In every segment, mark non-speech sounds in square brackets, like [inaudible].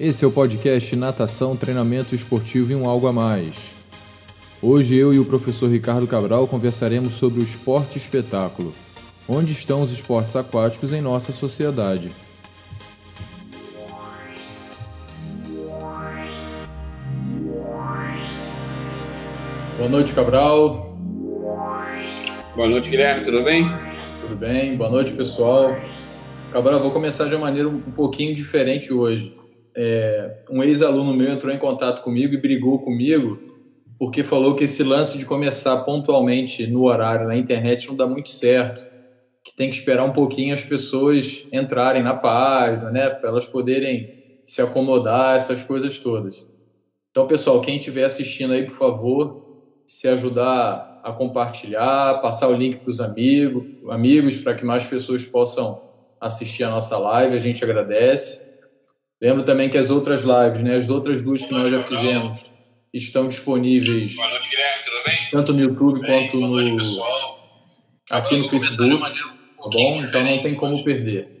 Esse é o podcast Natação, Treinamento Esportivo e um Algo a Mais. Hoje eu e o professor Ricardo Cabral conversaremos sobre o esporte espetáculo. Onde estão os esportes aquáticos em nossa sociedade? Boa noite, Cabral. Boa noite, Guilherme. Tudo bem? Tudo bem. Boa noite, pessoal. Cabral, vou começar de uma maneira um pouquinho diferente hoje é, um ex-aluno meu entrou em contato comigo e brigou comigo porque falou que esse lance de começar pontualmente no horário na internet não dá muito certo, que tem que esperar um pouquinho as pessoas entrarem na página, né, para elas poderem se acomodar, essas coisas todas. Então, pessoal, quem estiver assistindo aí, por favor, se ajudar a compartilhar, passar o link para os amigos, amigos, para que mais pessoas possam assistir a nossa live, a gente agradece. Lembro também que as outras lives, né, as outras duas que nós já fizemos, estão disponíveis Boa noite, Guilherme, tudo bem? tanto no YouTube quanto no, aqui no Facebook, tá bom? Então não tem como perder. Meu.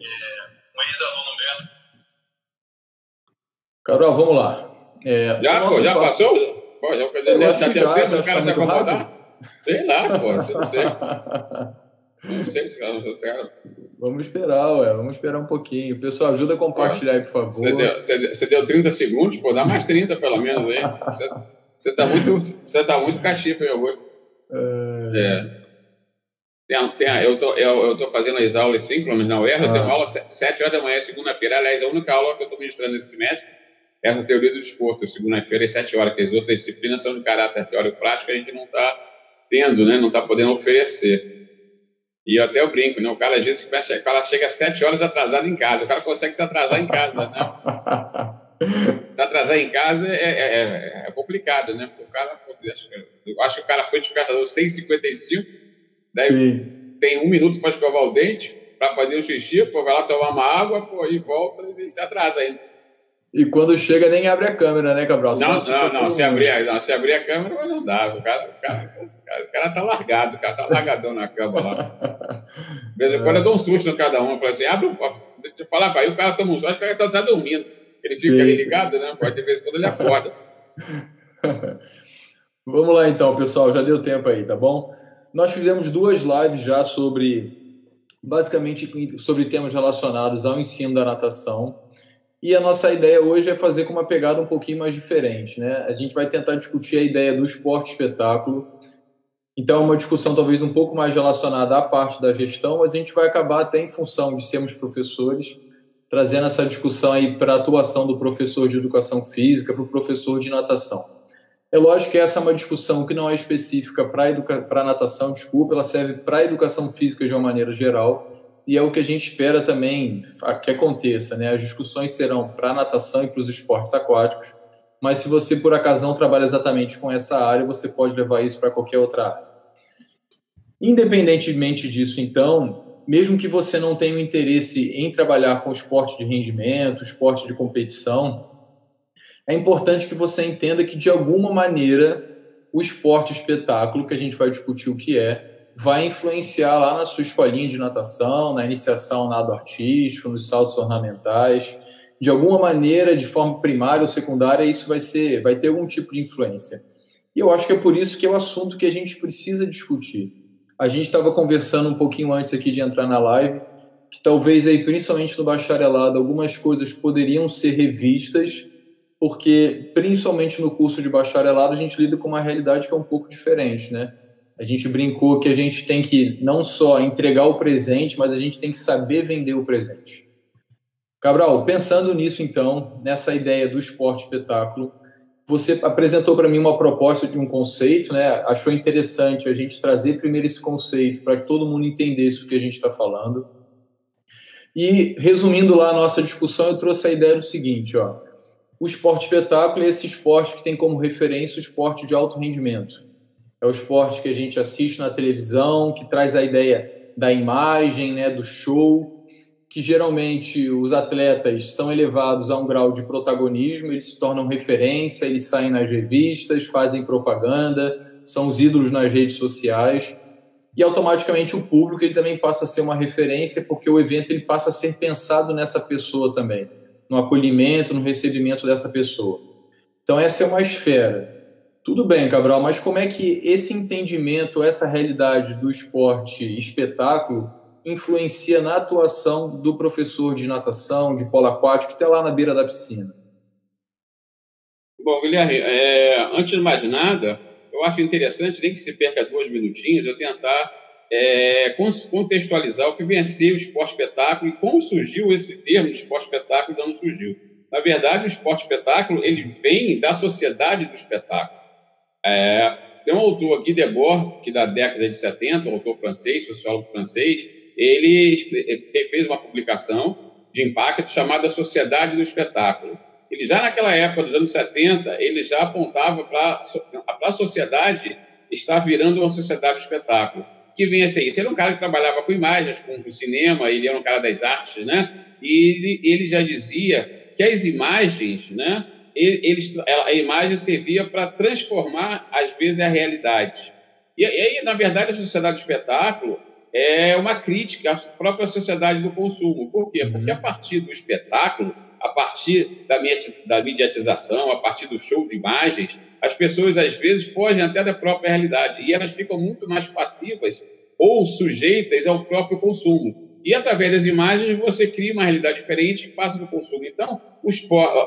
Carol, vamos lá. É, Já, pô, já papo- passou? Pô, já, já, já já, muito acomodar? Sei lá, pô, não sei. [laughs] Não sei se cara, não cara. Vamos esperar, ué, vamos esperar um pouquinho. Pessoal, ajuda a compartilhar aí, por favor. Você deu, você, você deu 30 segundos, pô, dá mais 30 pelo menos aí. Você, você tá muito, você tá muito cachipa aí hoje. É. Tem, tem, eu, tô, eu, eu tô fazendo as aulas síncronas na UERJ, eu tenho Ah. aula às 7 horas da manhã, segunda-feira. Aliás, a única aula que eu estou ministrando nesse semestre é essa teoria do desporto, segunda-feira às 7 horas, que as outras disciplinas são de caráter teórico-prático, a gente não está tendo, né? não está podendo oferecer. E eu até eu brinco, né? o cara que vai che- o cara chega às 7 horas atrasado em casa, o cara consegue se atrasar em casa, né? [laughs] Se atrasar em casa é, é, é- é complicado, né? O cara, eu acho que o cara foi despertador 6h55, daí Sim. tem um minuto para escovar o dente, para fazer o xixi, pô, vai lá tomar uma água, pô, e volta e se atrasa ainda. E quando chega, nem abre a câmera, né, Cabral? Não, não, não, se abrir, a- não, se abrir a câmera, mas não dá. O cara, o cara, o cara, o cara tá largado, o cara tá largadão na cama lá. [laughs] De vez em quando eu dou um susto em cada um, eu falo assim, abre o. Deixa eu falar, pai, o cara toma um susto, o cara tá, tá dormindo. Ele fica Sim, ali sim. ligado, né? Pode de vez em quando ele acorda. [laughs] Vamos lá então, pessoal, já deu tempo aí, tá bom? Nós fizemos duas lives já sobre, basicamente, sobre temas relacionados ao ensino da natação. E a nossa ideia hoje é fazer com uma pegada um pouquinho mais diferente, né? A gente vai tentar discutir a ideia do esporte espetáculo. Então, é uma discussão talvez um pouco mais relacionada à parte da gestão, mas a gente vai acabar até em função de sermos professores, trazendo essa discussão aí para a atuação do professor de educação física, para o professor de natação. É lógico que essa é uma discussão que não é específica para a educa... pra natação, desculpa, ela serve para a educação física de uma maneira geral e é o que a gente espera também que aconteça. Né? As discussões serão para a natação e para os esportes aquáticos, mas se você por acaso não trabalha exatamente com essa área, você pode levar isso para qualquer outra área. Independentemente disso, então, mesmo que você não tenha um interesse em trabalhar com esporte de rendimento, esporte de competição, é importante que você entenda que, de alguma maneira, o esporte espetáculo, que a gente vai discutir o que é, vai influenciar lá na sua escolinha de natação, na iniciação ao nado artístico, nos saltos ornamentais. De alguma maneira, de forma primária ou secundária, isso vai, ser, vai ter algum tipo de influência. E eu acho que é por isso que é o assunto que a gente precisa discutir. A gente estava conversando um pouquinho antes aqui de entrar na live, que talvez aí, principalmente no bacharelado, algumas coisas poderiam ser revistas porque principalmente no curso de bacharelado a gente lida com uma realidade que é um pouco diferente, né? A gente brincou que a gente tem que não só entregar o presente, mas a gente tem que saber vender o presente. Cabral, pensando nisso então, nessa ideia do esporte espetáculo, você apresentou para mim uma proposta de um conceito, né? Achou interessante a gente trazer primeiro esse conceito para que todo mundo entendesse o que a gente está falando. E resumindo lá a nossa discussão, eu trouxe a ideia do seguinte, ó o esporte espetáculo é esse esporte que tem como referência o esporte de alto rendimento. É o esporte que a gente assiste na televisão, que traz a ideia da imagem, né, do show, que geralmente os atletas são elevados a um grau de protagonismo, eles se tornam referência, eles saem nas revistas, fazem propaganda, são os ídolos nas redes sociais. E automaticamente o público ele também passa a ser uma referência porque o evento ele passa a ser pensado nessa pessoa também no acolhimento, no recebimento dessa pessoa. Então, essa é uma esfera. Tudo bem, Cabral, mas como é que esse entendimento, essa realidade do esporte espetáculo influencia na atuação do professor de natação, de polo aquático, que está lá na beira da piscina? Bom, Guilherme, é, antes de mais nada, eu acho interessante, nem que se perca dois minutinhos, eu tentar é, contextualizar o que vem a ser o esporte espetáculo e como surgiu esse termo esporte espetáculo e não surgiu. Na verdade, o esporte espetáculo ele vem da sociedade do espetáculo. É, tem um autor, Guy Debord, que da década de 70, um autor francês, sociólogo francês, ele fez uma publicação de impacto chamada Sociedade do Espetáculo. Ele já naquela época, dos anos 70, ele já apontava para a sociedade estar virando uma sociedade do espetáculo. Que vinha a ser isso. Ele era um cara que trabalhava com imagens, com o cinema, ele era um cara das artes, né? E ele, ele já dizia que as imagens, né? Eles, a imagem servia para transformar, às vezes, a realidade. E aí, na verdade, a sociedade do espetáculo é uma crítica à própria sociedade do consumo. Por quê? Porque a uhum. partir do espetáculo, a partir da mediatização, a partir do show de imagens, as pessoas às vezes fogem até da própria realidade e elas ficam muito mais passivas ou sujeitas ao próprio consumo. E através das imagens você cria uma realidade diferente e passa do consumo. Então,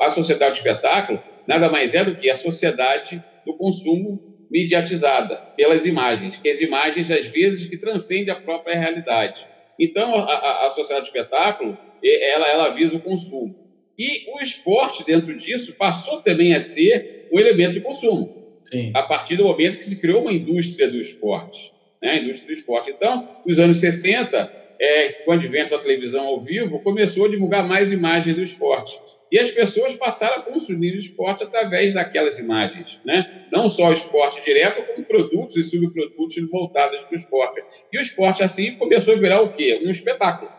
a sociedade do espetáculo nada mais é do que a sociedade do consumo mediatizada pelas imagens, que as imagens, às vezes, que transcendem a própria realidade. Então, a, a, sociedade de espetáculo, ela, ela visa o consumo. E o esporte, dentro disso, passou também a ser um elemento de consumo. Sim. A partir do momento que se criou uma indústria do esporte. Né? A indústria do esporte. Então, nos anos 60, é, com o advento da televisão ao vivo, começou a divulgar mais imagens do esporte. E as pessoas passaram a consumir o esporte através daquelas imagens. Né? Não só o esporte direto, como produtos e subprodutos voltados para o esporte. E o esporte, assim, começou a virar o quê? Um espetáculo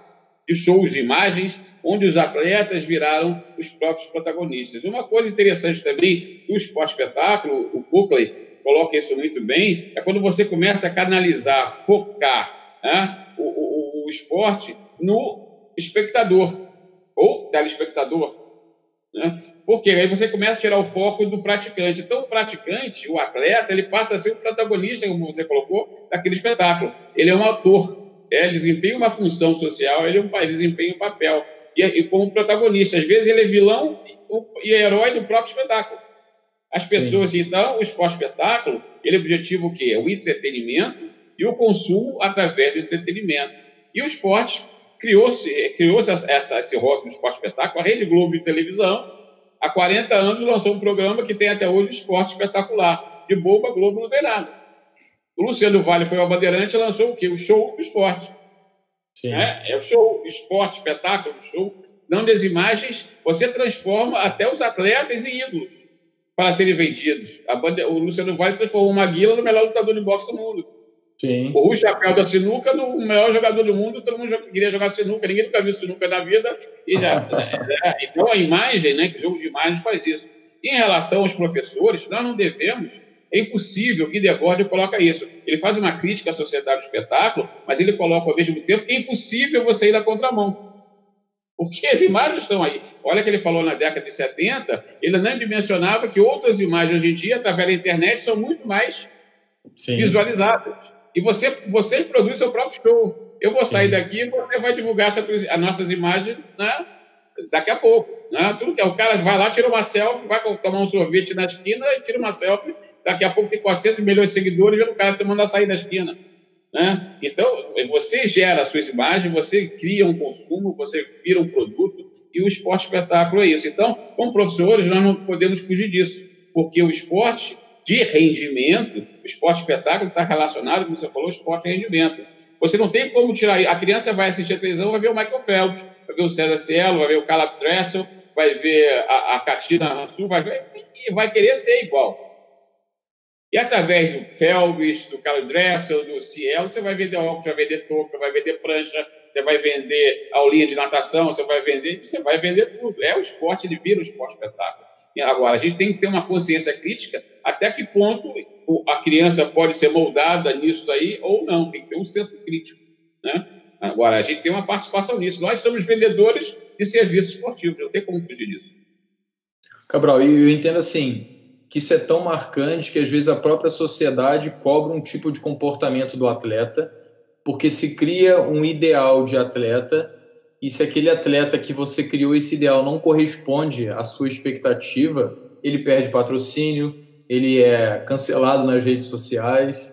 de shows de imagens, onde os atletas viraram os próprios protagonistas. Uma coisa interessante também do esporte espetáculo, o Buckley coloca isso muito bem, é quando você começa a canalizar, focar né, o, esporte no espectador ou telespectador. Né? Porque aí você começa a tirar o foco do praticante. Então, o praticante, o atleta, ele passa a ser o protagonista, como você colocou, daquele espetáculo. Ele é um ator, é, ele desempenha uma função social, ele, é ele desempenha um papel. E, e, como protagonista, às vezes ele é vilão e, e herói do próprio espetáculo. As pessoas, Sim. então, o esporte espetáculo, ele é objetivo o quê? É o entretenimento e o consumo através do entretenimento. E o esporte criou-se criou essa, essa, esse rótulo de esporte espetáculo, a Rede Globo de televisão, há 40 anos lançou um programa que tem até hoje esporte espetacular. De boba, Globo não tem nada. O Luciano Vale foi ao Bandeirante e lançou o quê? O show do esporte. É, é o show, esporte, espetáculo, show. Dando as imagens, você transforma até os atletas em ídolos para serem vendidos. Bande... O Luciano Vale transformou o Maguila no melhor lutador de boxe do mundo. Sim. O Rui Chapéu da sinuca, no melhor jogador do mundo, todo mundo queria jogar sinuca, ninguém nunca viu sinuca na vida, e já. [laughs] é, então a imagem, né, que jogo de imagem faz isso. Em relação aos professores, nós não devemos, é impossível, Guy Debord coloca isso. Ele faz uma crítica à sociedade do espetáculo, mas ele coloca ao mesmo tempo que é impossível você ir na contramão. Porque as imagens estão aí. Olha que ele falou na década de 70, ele não dimensionava que outras imagens hoje em dia, através da internet, são muito mais Sim. visualizadas e você, você produz seu próprio show. Eu vou sair daqui e você vai divulgar essa, as nossas imagens né, daqui a pouco. Né? Tudo que é, o cara vai lá, tira uma selfie, vai tomar um sorvete na esquina e tira uma selfie. Daqui a pouco tem 400 milhões de seguidores e o cara tomando açaí da esquina. Né? Então, você gera as suas imagens, você cria um consumo, você vira um produto e o esporte espetáculo é isso. Então, como professores, nós não podemos fugir disso, porque o esporte de rendimento, o esporte espetáculo está relacionado, como você falou, esporte rendimento. Você não tem como tirar. A criança vai assistir a televisão, vai ver o Michael Phelps, vai ver o César Cielo, vai ver o Caleb Dressel, vai ver a, a Katina Hansu, vai ver, e vai querer ser igual. E através do Phelps, do Caleb Dressel, do Cielo, você vai vender óculos, vai vender touca, vai vender prancha, você vai vender aulinha de natação, você vai vender, você vai vender tudo. É o esporte, ele vira o esporte espetáculo. Agora, a gente tem que ter uma consciência crítica até que ponto a criança pode ser moldada nisso daí ou não. Tem que ter um senso crítico. Né? Agora, a gente tem uma participação nisso. Nós somos vendedores de serviços esportivos. Não tem como fugir disso. Cabral, eu entendo assim que isso é tão marcante que às vezes a própria sociedade cobra um tipo de comportamento do atleta, porque se cria um ideal de atleta e se aquele atleta que você criou esse ideal não corresponde à sua expectativa, ele perde patrocínio, ele é cancelado nas redes sociais.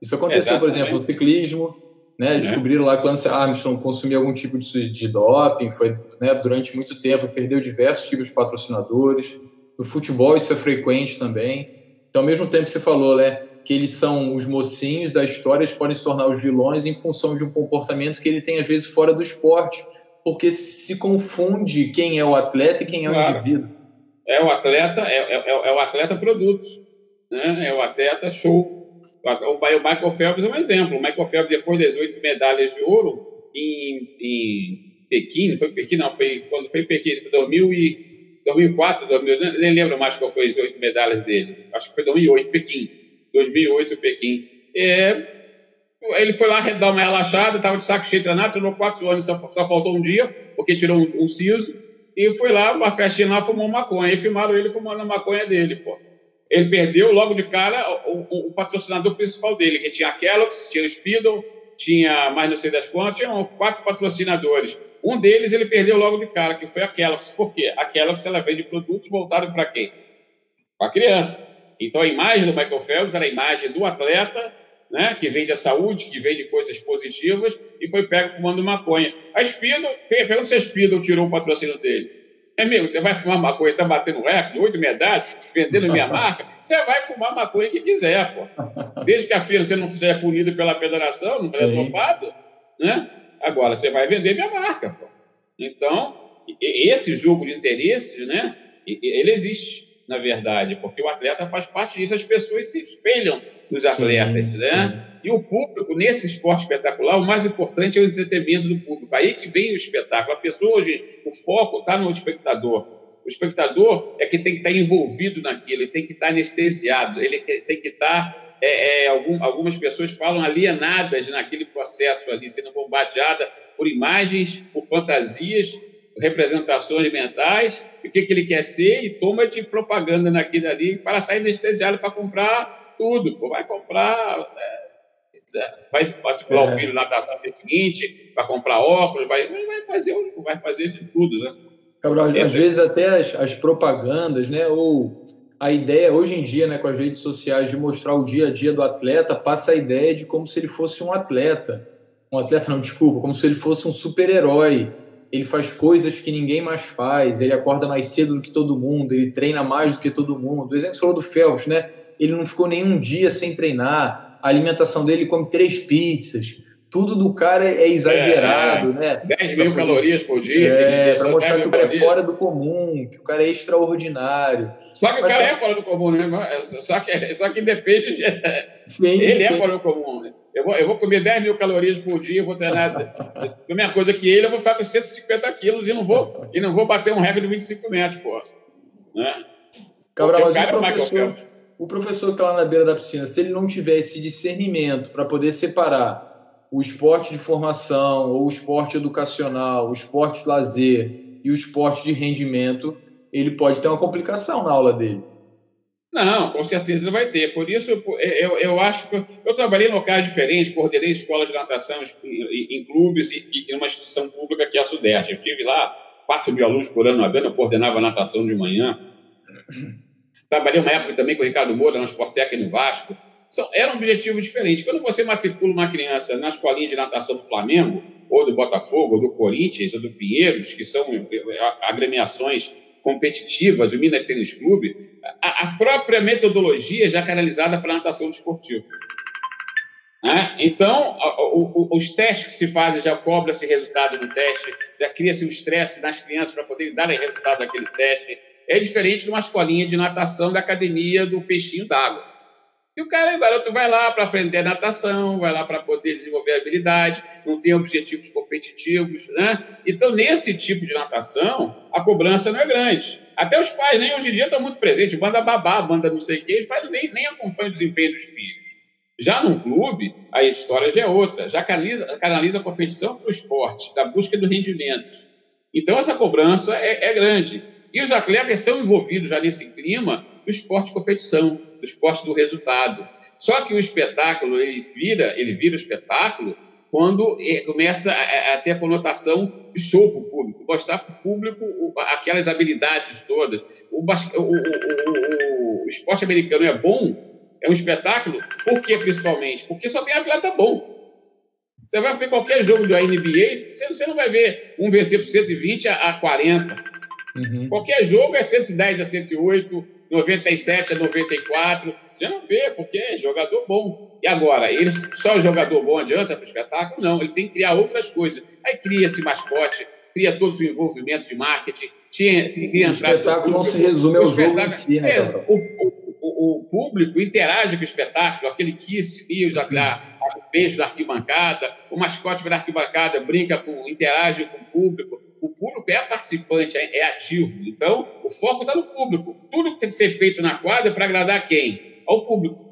Isso aconteceu, Exatamente. por exemplo, no ciclismo, né? Uhum. Descobriram lá que o Lance Armstrong consumia algum tipo de, de doping, foi né, durante muito tempo, perdeu diversos tipos de patrocinadores. No futebol isso é frequente também. Então, ao mesmo tempo que você falou, né, que eles são os mocinhos da história, eles podem se tornar os vilões em função de um comportamento que ele tem às vezes fora do esporte, porque se confunde quem é o atleta e quem é claro. o indivíduo. É o atleta, é, é, é, é o atleta produto, né? É o atleta show. O Michael Phelps é um exemplo. O Michael Phelps, depois das oito medalhas de ouro em, em Pequim, foi Pequim, não, foi quando foi Pequim, 2000 e 2004, 2008, nem lembro mais qual foi as oito medalhas dele. Acho que foi 2008, Pequim. 2008, Pequim. É, ele foi lá dar uma relaxada, estava de saco cheio treinado, treinou quatro anos, só, só, faltou um dia, porque tirou um, um siso, e foi lá, uma festinha lá, fumou maconha. E filmaram ele fumando a maconha dele, pô. Ele perdeu logo de cara o, o, o patrocinador principal dele, que tinha a Kellogg's, tinha o Speedo, tinha mais não sei das quantas, tinha quatro patrocinadores. Um deles ele perdeu logo de cara, que foi a Kellogg's. Por quê? A Kellogg's ela vende produtos voltados para quem? Para a criança. Então a imagem do Michael Phelps era a imagem do atleta, né, que vende a saúde, que vende coisas positivas, e foi pego fumando maconha. A Speedo, pergunta se a Speedo tirou o patrocínio dele. É mesmo, você vai fumar maconha, está batendo recorde, oito medalhas, vendendo minha [laughs] marca, você vai fumar maconha que quiser, pô. Desde que a firma você não seja punido pela federação, não seja topado, né? Agora, você vai vender minha marca. Pô. Então, esse jogo de interesses, né, ele existe, na verdade, porque o atleta faz parte disso, as pessoas se espelham nos atletas, sim, né? Sim. E o público, nesse esporte espetacular, o mais importante é o entretenimento do público. Aí que vem o espetáculo. A pessoa hoje, o foco está no espectador. O espectador é que tem que estar tá envolvido naquilo, ele tem que estar tá anestesiado, ele tem que estar tá é, é, algum, algumas pessoas falam alienadas naquele processo ali, sendo bombardeada por imagens, por fantasias, representações mentais, e o que, que ele quer ser, e toma de propaganda naquilo ali para sair anestesiado para comprar tudo. Pô, vai comprar. É, é vai particular é. o filho na dia seguinte, vai comprar óculos, vai, vai, fazer, vai fazer de tudo, né? Cabral, às vezes até as, as propagandas, né, ou a ideia hoje em dia, né, com as redes sociais, de mostrar o dia a dia do atleta, passa a ideia de como se ele fosse um atleta. Um atleta, não, desculpa, como se ele fosse um super-herói. Ele faz coisas que ninguém mais faz, ele acorda mais cedo do que todo mundo, ele treina mais do que todo mundo. O exemplo falou do Phelps, né? Ele não ficou nenhum dia sem treinar, a alimentação dele come três pizzas tudo do cara é exagerado, é, é. né? 10 mil calorias por dia. É, para mostrar que o cara é fora do comum, que o cara é extraordinário. Só que Mas, o cara é fora do comum, né? Só que, só que depende de... Sim, ele é sim. é fora do comum, né? Eu vou, eu vou comer 10 mil calorias por dia, vou treinar a mesma coisa que ele, eu vou ficar com 150 quilos e não vou, e não vou bater um recorde de 25 metros, pô. Né? Cabral, mas o, é professor, o professor que está lá na beira da piscina, se ele não tiver esse discernimento para poder separar o esporte de formação, ou o esporte educacional, o esporte de lazer e o esporte de rendimento, ele pode ter uma complicação na aula dele. Não, com certeza ele vai ter. Por isso, eu, eu acho que eu trabalhei em locais diferentes, coordenei escolas de natação em, em clubes e, em uma instituição pública que é a Sudeste. Eu tive lá 4 mil alunos por ano nadando, eu coordenava natação de manhã. Trabalhei uma época também com o Ricardo Moura, no Sportec no Vasco. São, era um objetivo diferente. Quando você matricula uma criança na escolinha de natação do Flamengo, ou do Botafogo, ou do Corinthians, ou do Pinheiros, que são eh, agremiações competitivas, o Minas Tênis Clube, a, a própria metodologia já é canalizada para a natação desportiva. Né? Então, o, o, os testes que se fazem já cobra-se resultado no teste, já cria-se um estresse nas crianças para poderem dar resultado daquele teste. É diferente de uma escolinha de natação da academia do peixinho d'água. E o cara, o garoto vai lá para aprender natação, vai lá para poder desenvolver habilidade, não tem objetivos competitivos, né? Então, nesse tipo de natação, a cobrança não é grande. Até os pais, nem hoje em dia, estão muito presentes, banda babá, banda não sei o quê, os pais nem, nem acompanham o desempenho dos filhos. Já num clube, a história já é outra, já canaliza, canaliza a competição para o esporte, da busca do rendimento. Então, essa cobrança é, é grande. E os atletas são envolvidos já nesse clima do esporte de competição, do esporte do resultado. Só que o espetáculo, ele vira, ele vira espetáculo quando é, começa a, ter a conotação de show para o público, mostrar para o público aquelas habilidades todas. O, o, o, o, esporte americano é bom, é um espetáculo, por que principalmente? Porque só tem atleta bom. Você vai ver qualquer jogo da NBA, você, não vai ver um vencer por 120 a, 40. Uhum. Qualquer jogo é 110 a 108, 97 a 94. Você não vê, porque é jogador bom. E agora, eles, só o jogador bom adianta para o espetáculo? Não, eles têm que criar outras coisas. Aí cria esse mascote, cria todo o envolvimento de marketing, tinha, cria o espetáculo não se resume ao jogo em si, né? É, o, o, o, público interage com o espetáculo, aquele kiss, os o beijo da arquibancada, o mascote da arquibancada brinca com, interage com o público público é participante, é, é ativo. Então, o foco está no público. Tudo que tem que ser feito na quadra é para agradar quem? Ao público.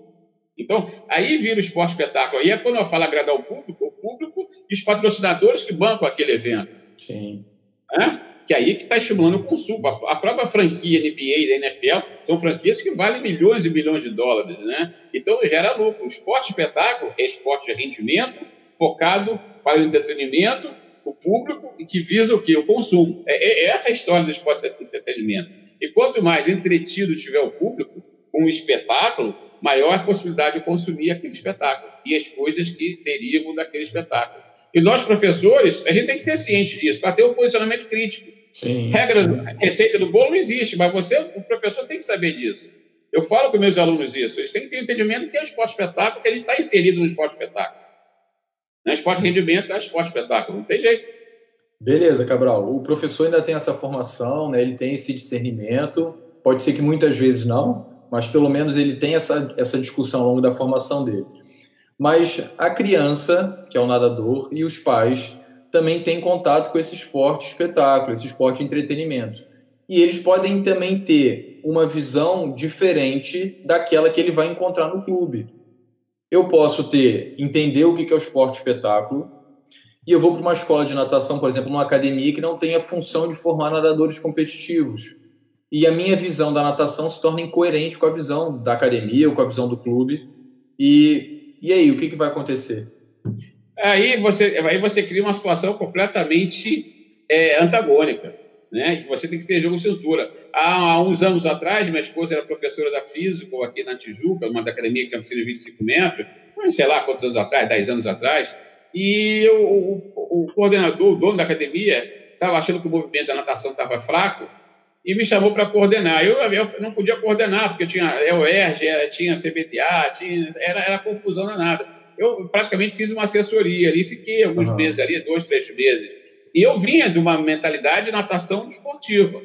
Então, aí vira o esporte espetáculo. Aí é quando eu falo agradar o público, o público e os patrocinadores que bancam aquele evento. Sim. É? Que aí que está estimulando o consumo. A própria franquia NBA e da NFL são franquias que valem milhões e milhões de dólares, né? Então gera lucro. O esporte espetáculo é esporte de rendimento focado para o entretenimento o público e que visa o quê? O consumo. É, é essa é a história do esporte de entretenimento. E quanto mais entretido tiver o público com um espetáculo, maior a possibilidade de consumir aquele espetáculo e as coisas que derivam daquele espetáculo. E nós, professores, a gente tem que ser ciente disso, para ter um posicionamento crítico. Sim, Regra, sim. receita do bolo não existe, mas você, o professor, tem que saber disso. Eu falo com meus alunos isso, eles têm que ter um entendimento que é o esporte espetáculo, que ele está inserido no esporte espetáculo. Não é esporte rendimento, é esporte espetáculo, não tem jeito. Beleza, Cabral. O professor ainda tem essa formação, né? ele tem esse discernimento. Pode ser que muitas vezes não, mas pelo menos ele tem essa, essa discussão ao longo da formação dele. Mas a criança, que é o nadador, e os pais também têm contato com esse esporte espetáculo, esse esporte entretenimento. E eles podem também ter uma visão diferente daquela que ele vai encontrar no clube. Eu posso ter, entender o que é o esporte espetáculo, e eu vou para uma escola de natação, por exemplo, uma academia que não tem a função de formar nadadores competitivos. E a minha visão da natação se torna incoerente com a visão da academia ou com a visão do clube. E, e aí, o que, que vai acontecer? Aí você, aí você cria uma situação completamente é, antagônica né? Que você tem que ter jogo de cintura. Há, há, uns anos atrás, minha esposa era professora da Física aqui na Tijuca, uma da academia que tinha piscina de 25 metros, sei lá quantos anos atrás, 10 anos atrás, e eu, o, o, coordenador, o dono da academia, estava achando que o movimento da natação estava fraco e me chamou para coordenar. Eu, eu, não podia coordenar, porque tinha EOERG, tinha CBTA, tinha, era, era confusão danada. Eu praticamente fiz uma assessoria ali, fiquei alguns uhum. meses ali, dois, três meses e eu vinha de uma mentalidade de natação esportiva.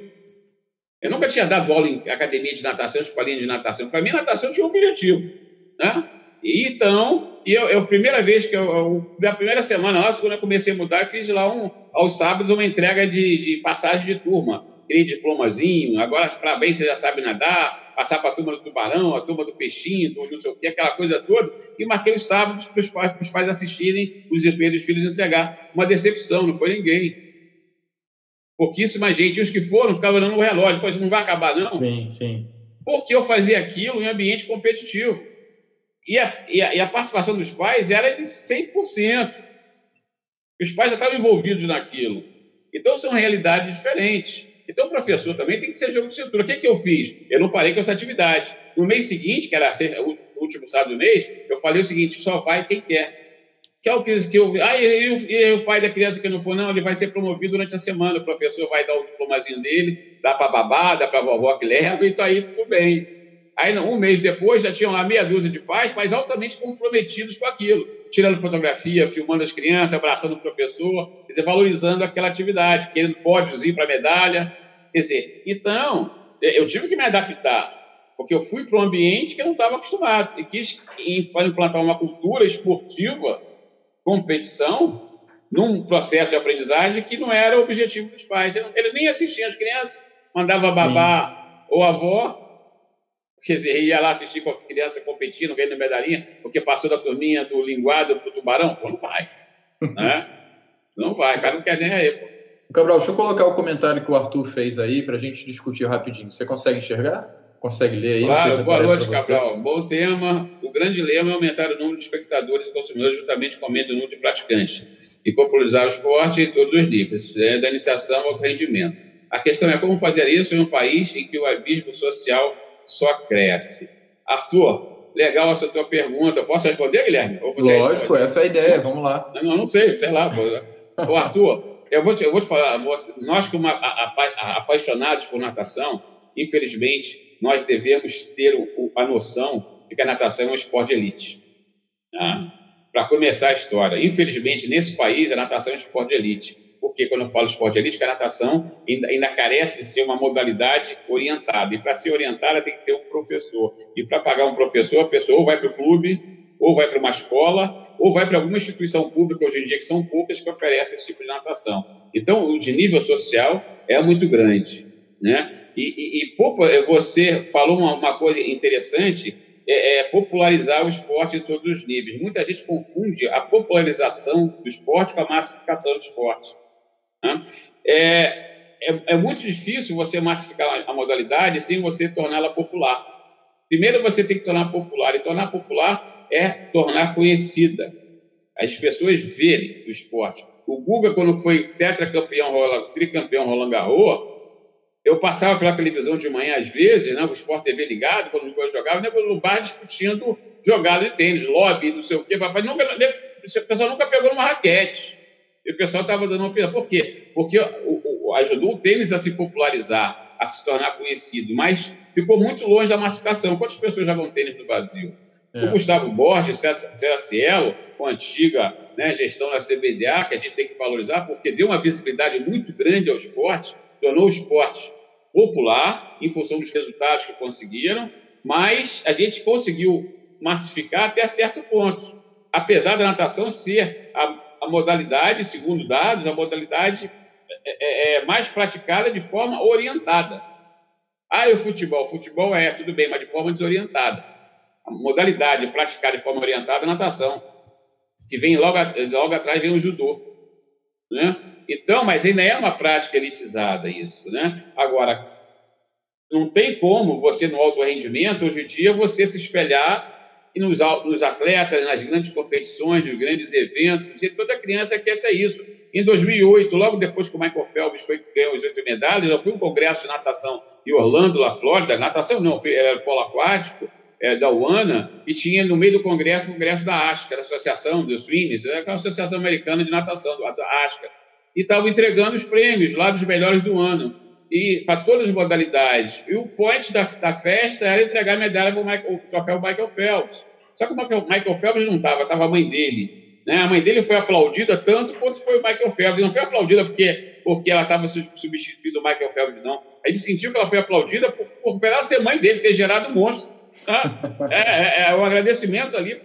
Eu nunca tinha dado aula em academia de natação, escolinha de natação. Para mim, natação tinha um objetivo. Né? E então, e eu, eu, a primeira vez que eu, eu, primeira semana lá, quando eu comecei a mudar, fiz lá um, aos sábados uma entrega de, de passagem de turma. Aquele diplomazinho, agora para bem você já sabe nadar, passar para a turma do tubarão, a turma do peixinho, do não sei o quê, aquela coisa toda, e marquei os sábados para os pais, os pais assistirem os desempenhos dos filhos entregar. Uma decepção, não foi ninguém. Pouquíssima gente. E os que foram ficavam olhando o relógio, pois não vai acabar, não? Sim, sim. Porque eu fazia aquilo em ambiente competitivo. E a, e a, e a participação dos pais era de 100%. Os pais já estavam envolvidos naquilo. Então, são realidades diferentes. Então, o professor também tem que ser jogo de cintura. O que, que eu fiz? Eu não parei com essa atividade. No mês seguinte, que era o último sábado do mês, eu falei o seguinte: só vai quem quer. Que é o que, eu. Ah, e, e, e, o pai da criança que não for, não, ele vai ser promovido durante a semana. O professor vai dar o diplomazinho dele, dá para babá, dá para vovó que leva, e tá aí tudo bem. Aí, um mês depois, já tinham lá meia dúzia de pais, mas altamente comprometidos com aquilo, tirando fotografia, filmando as crianças, abraçando o professor, dizer, valorizando aquela atividade, querendo pódios ir para medalha. Quer dizer, então, eu tive que me adaptar, porque eu fui para um ambiente que eu não estava acostumado e quis implantar uma cultura esportiva, competição, num processo de aprendizagem que não era o objetivo dos pais. Ele nem assistia as crianças, mandava babá Sim. ou avó quer dizer, ia lá assistir com a criança competindo, ganhando medalhinha, porque passou da turminha do linguado para o tubarão? Pô, não vai. [laughs] né? Não vai, o cara não quer nem aí, pô. Cabral, deixa eu colocar o comentário que o Arthur fez aí para a gente discutir rapidinho. Você consegue enxergar? Consegue ler aí? Claro, se boa noite, Cabral. Bom tema. O grande lema é aumentar o número de espectadores e consumidores, juntamente com o aumento do número de praticantes, e popularizar o esporte em todos os níveis, né, da iniciação ao rendimento. A questão é como fazer isso em um país em que o abismo social só cresce. Arthur, legal essa tua pergunta. Posso responder, Guilherme? Lógico, essa é a ideia. Vamos lá. Não, não sei, sei lá. Ô, Arthur, eu vou, te, eu vou te falar, nós como apaixonados por natação, infelizmente, nós devemos ter a noção de que a natação é um esporte elite. Tá? Para começar a história, infelizmente, nesse país, a natação é um esporte elite. Porque quando eu falo esporte elite, a natação ainda, ainda carece de ser uma modalidade orientada. E para ser orientada, tem que ter um professor. E para pagar um professor, a pessoa ou vai para o clube, ou vai para uma escola, ou vai para alguma instituição pública, hoje em dia, que são poucas, que oferecem esse tipo de natação. Então, o de nível social é muito grande. Né? E, e, e você falou uma, uma coisa interessante, é, é, popularizar o esporte em todos os níveis. Muita gente confunde a popularização do esporte com a massificação do esporte. Né? É, é, é, muito difícil você massificar a modalidade sem você torná-la popular. Primeiro você tem que tornar popular, e tornar popular é tornar conhecida. As pessoas verem o esporte. O Guga, quando foi tetracampeão, tricampeão Roland Garros, eu passava pela televisão de manhã, às vezes, né, o Sport TV ligado, quando eu jogava, né, no bar discutindo jogada de tênis, lobby, não sei o quê. Papai nunca, o pessoal nunca pegou numa raquete. E o pessoal estava dando opinião. Por quê? Porque o, o, ajudou o tênis a se popularizar, a se tornar conhecido, mas ficou muito longe da massificação. Quantas pessoas jogam tênis no Brasil? É. O Gustavo Borges, César Cielo, com a antiga né, gestão da CBDA, que a gente tem que valorizar, porque deu uma visibilidade muito grande ao esporte, tornou o esporte popular em função dos resultados que conseguiram, mas a gente conseguiu massificar até certo ponto, apesar da natação ser a, a modalidade, segundo dados, a modalidade é, é, é mais praticada de forma orientada. Ah, e o futebol? O futebol é, tudo bem, mas de forma desorientada. A modalidade praticada de forma orientada é natação, que vem logo, logo atrás vem o judô. Né? Então, mas ainda é uma prática elitizada isso, né? Agora, não tem como você, no alto rendimento, hoje em dia, você se espelhar nos, nos atletas, nas grandes competições, nos grandes eventos, e toda criança quer ser isso. Em 2008, logo depois que o Michael Phelps foi ganhou as oito medalhas, eu fui um congresso de natação em Orlando, lá Flórida, natação não, era polo aquático, é, da UANA, e tinha no meio do congresso o congresso da ASCA, a Associação dos Swimmers, a Associação Americana de Natação, da ASCA. E estavam entregando os prêmios lá dos melhores do ano, e para todas as modalidades. E o point da, da festa era entregar a medalha para o, Michael, o troféu Michael Phelps. Só que o Michael Phelps não estava, estava a mãe dele. Né? A mãe dele foi aplaudida tanto quanto foi o Michael Phelps. Não foi aplaudida porque, porque ela estava substituindo o Michael Phelps, não. Gente sentiu que ela foi aplaudida por, por ser mãe dele, ter gerado um monstro. É, é, é, um agradecimento ali.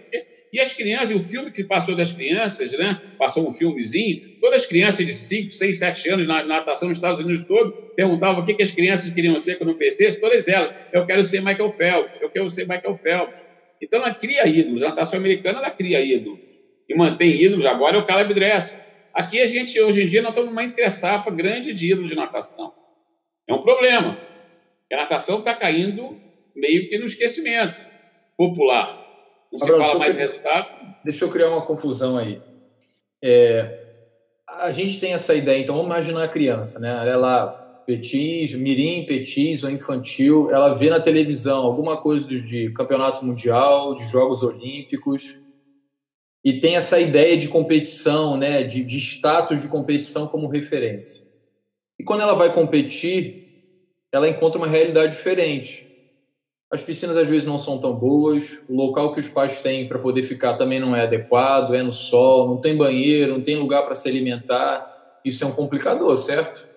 E as crianças, o filme que passou das crianças, né? Passou um filmezinho, todas as crianças de 5, 6, 7 anos na natação nos Estados Unidos todo perguntavam o que, que as crianças queriam ser quando crescesse, todas elas. Eu quero ser Michael Phelps, eu quero ser Michael Phelps. Então ela cria ídolos. A natação americana ela cria ídolos. E mantém ídolos. Agora é o Caleb Dress. Aqui a gente, hoje em dia, nós estamos numa entre-safra grande de ídolos de natação. É um problema. A natação está caindo meio que no esquecimento popular. Não se fala mais resultado. Deixa eu criar uma confusão aí. É, a gente tem essa ideia, então vamos imaginar a criança, né? Ela petis, mirim, petis ou infantil, ela vê na televisão alguma coisa de campeonato mundial, de jogos olímpicos, e tem essa ideia de competição, né? De, de status de competição como referência. E quando ela vai competir, ela encontra uma realidade diferente as piscinas às vezes não são tão boas, o local que os pais têm para poder ficar também não é adequado, é no sol, não tem banheiro, não tem lugar para se alimentar. Isso é um complicador, certo?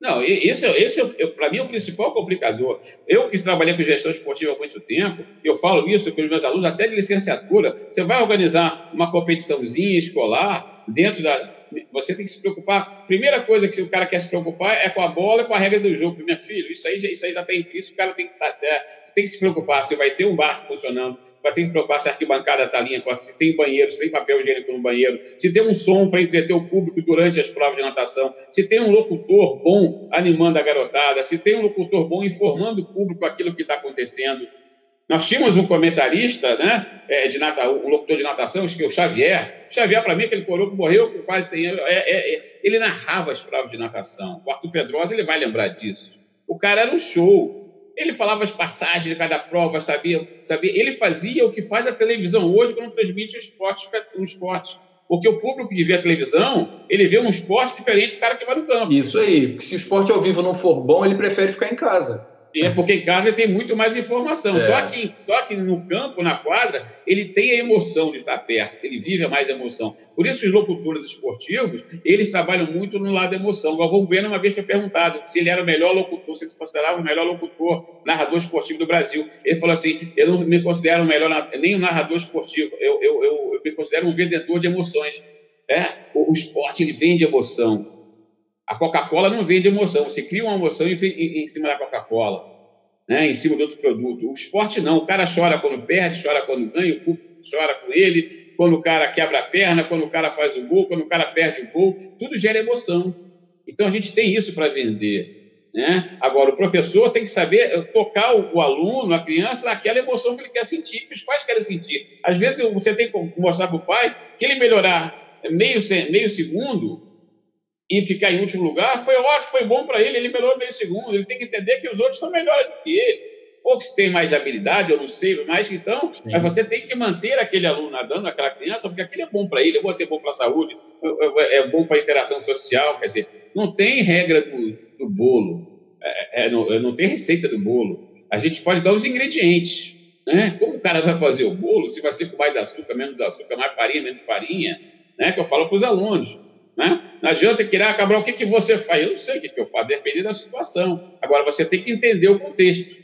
Não, esse, esse é, para mim, é o principal complicador. Eu que trabalhei com gestão esportiva há muito tempo, eu falo isso com os meus alunos, até de licenciatura. Você vai organizar uma competiçãozinha escolar dentro da, você tem que se preocupar. Primeira coisa que o cara quer se preocupar é com a bola com a regra do jogo. Minha filha, isso aí, isso aí já tem isso, o cara tem que, é, você tem que se preocupar. Você vai ter um barco funcionando, vai ter que preocupar se a arquibancada está limpa, se tem banheiro, se tem papel higiênico no banheiro, se tem um som para entreter o público durante as provas de natação, se tem um locutor bom animando a garotada, se tem um locutor bom informando o público aquilo que está acontecendo. Nós tínhamos um comentarista, né, é, de nata, um locutor de natação, que é o Xavier. O Xavier, para mim, aquele coroa que morreu com quase 100 anos, é, é, é, ele narrava as provas de natação. O Arthur Pedrosa, ele vai lembrar disso. O cara era um show. Ele falava as passagens de cada prova, sabia, sabia. Ele fazia o que faz a televisão hoje quando transmite um esporte. Um esporte. Porque o público que vê a televisão, ele vê um esporte diferente do cara que vai no campo. Isso aí. Se o esporte ao vivo não for bom, ele prefere ficar em casa. É porque em casa ele tem muito mais informação. É. Só, que, só que no campo, na quadra, ele tem a emoção de estar perto, ele vive a mais emoção. Por isso, os locutores esportivos, eles trabalham muito no lado da emoção. O Galvão Bueno, uma vez foi perguntado se ele era o melhor locutor, se ele se considerava o melhor locutor, narrador esportivo do Brasil. Ele falou assim: eu não me considero o melhor, nem um narrador esportivo, eu, eu, eu, eu me considero um vendedor de emoções. É? O, o esporte, ele vende emoção. A Coca-Cola não vende emoção, você cria uma emoção em, em, em cima da Coca-Cola, né? em cima de outro produto. O esporte não, o cara chora quando perde, chora quando ganha, o público chora com ele, quando o cara quebra a perna, quando o cara faz o gol, quando o cara perde o gol, tudo gera emoção. Então a gente tem isso para vender. Né? Agora, o professor tem que saber eh, tocar o, o, aluno, a criança, naquela emoção que ele quer sentir, que os pais querem sentir. Às vezes você tem que mostrar para o pai que ele melhorar meio, meio segundo e ficar em último lugar, foi ótimo, foi bom para ele, ele melhorou meio segundo. Ele tem que entender que os outros estão melhores do que ele. Ou que tem mais habilidade, eu não sei, mas então, mas você tem que manter aquele aluno nadando, aquela criança, porque aquele é bom para ele, é ser bom para a saúde, é bom para a interação social. Quer dizer, não tem regra do, do bolo, é, é, não, não tem receita do bolo. A gente pode dar os ingredientes. Né? Como o cara vai fazer o bolo, se vai ser com mais açúcar, menos açúcar, mais farinha, menos farinha, né? que eu falo para os alunos. Né? Não adianta acabar ah, o que, que você faz? Eu não sei o que, que eu faço, depende da situação. Agora, você tem que entender o contexto.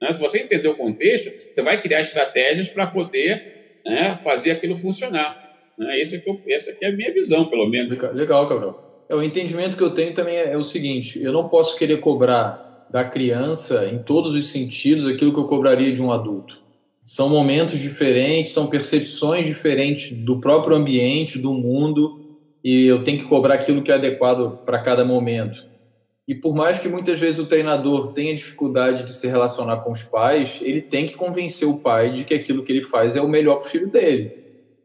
Né? Se você entender o contexto, você vai criar estratégias para poder né, fazer aquilo funcionar. Né? Esse aqui, essa aqui é a minha visão, pelo menos. Legal, Gabriel. É, o entendimento que eu tenho também é, é o seguinte: eu não posso querer cobrar da criança, em todos os sentidos, aquilo que eu cobraria de um adulto. São momentos diferentes, são percepções diferentes do próprio ambiente, do mundo e eu tenho que cobrar aquilo que é adequado para cada momento. E por mais que muitas vezes o treinador tenha dificuldade de se relacionar com os pais, ele tem que convencer o pai de que aquilo que ele faz é o melhor para o filho dele.